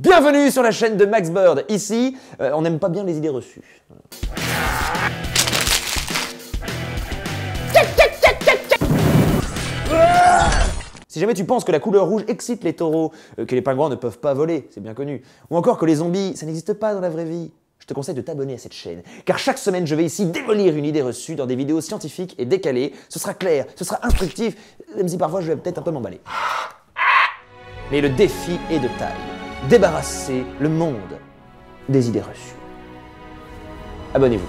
Bienvenue sur la chaîne de Max Bird. Ici, euh, on n'aime pas bien les idées reçues. Si jamais tu penses que la couleur rouge excite les taureaux, euh, que les pingouins ne peuvent pas voler, c'est bien connu, ou encore que les zombies, ça n'existe pas dans la vraie vie, je te conseille de t'abonner à cette chaîne, car chaque semaine je vais ici démolir une idée reçue dans des vidéos scientifiques et décalées. Ce sera clair, ce sera instructif, même si parfois je vais peut-être un peu m'emballer. Mais le défi est de taille. Débarrasser le monde des idées reçues. Abonnez-vous.